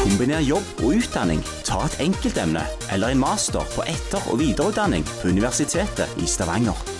Kombiner jobb og utdanning. Ta et enkeltemne eller en master på etter- og videreutdanning på Universitetet i Stavanger.